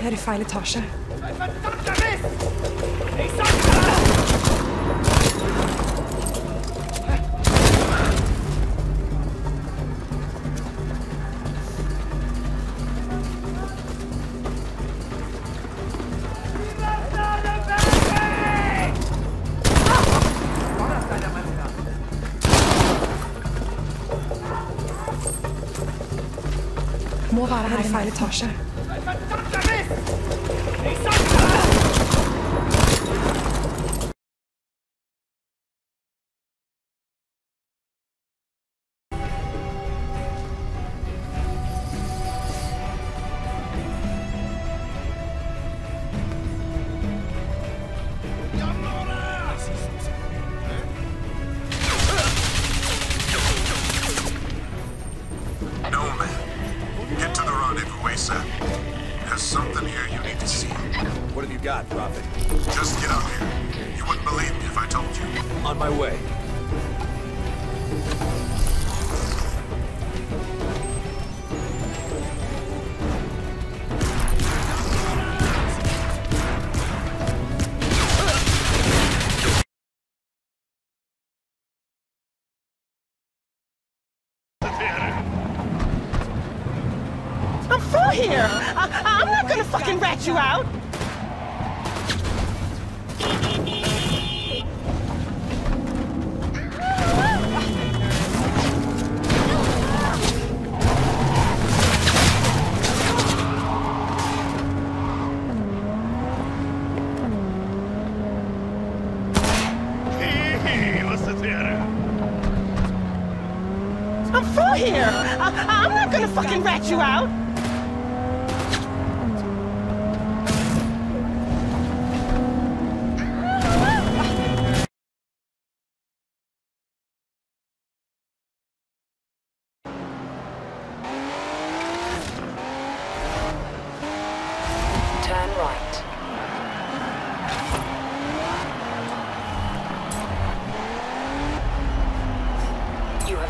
Jeg er i feil etasje. Må være her i feil etasje. See. What have you got, Prophet? Just get up here. You wouldn't believe me if I told you. On my way. I'm full here. I, I'm not gonna fucking rat you out. I'm full here. I, I'm not gonna fucking rat you out. Turn right. You have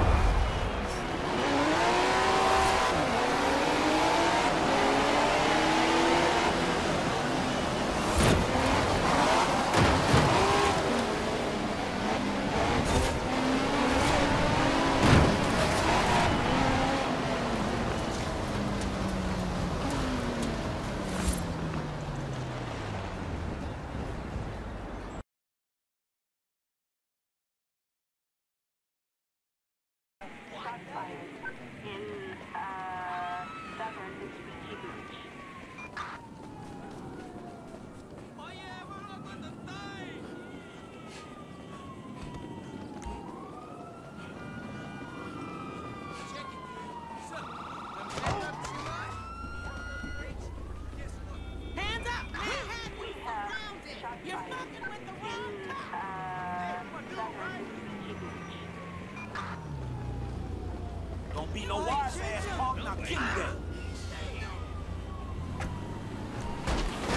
Be no wise ass me that.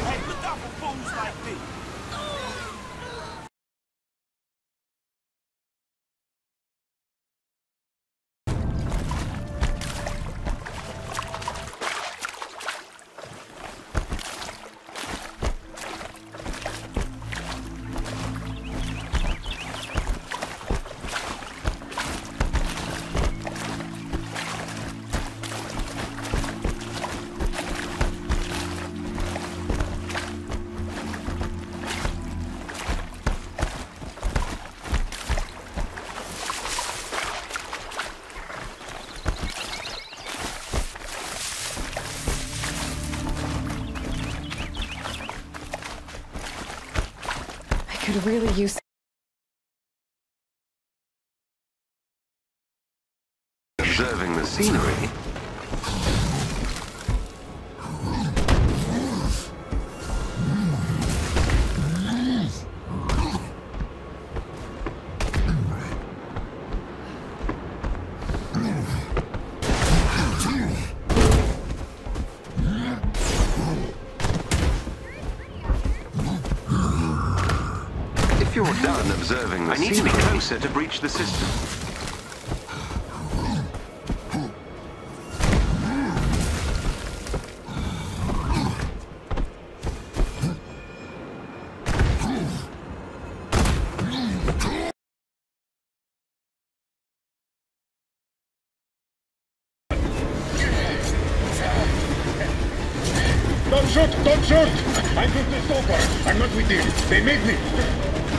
Hey, look out for fools like me. Could really use Observing the scenery. You're done observing the I need to be closer to breach the system. Don't shoot! Don't shoot! I took the stopper! I'm not with him! They made me!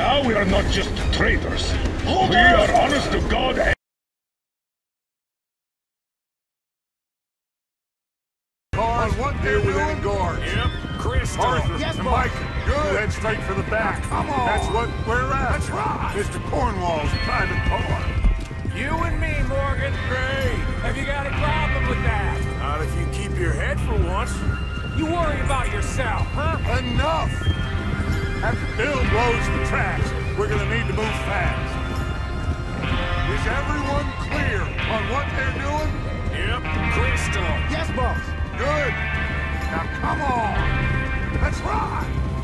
my god, Artyom! My goodness, you're okay! Now we are not just traitors. we are honest to God and... On what they're with Angor. Yep, Crystal. Arthur yes, and Mike, good. Head straight for the back. Come on. That's what we're at. That's right. Mr. Cornwall's private car. You and me, Morgan. Great. Have you got a problem with that? Not if you keep your head for once. You worry about yourself, huh? Enough! After Bill blows the tracks, we're gonna need to move fast. Is everyone clear on what they're doing? Yep, Crystal. Yes, boss. Good. Now come on. Let's right.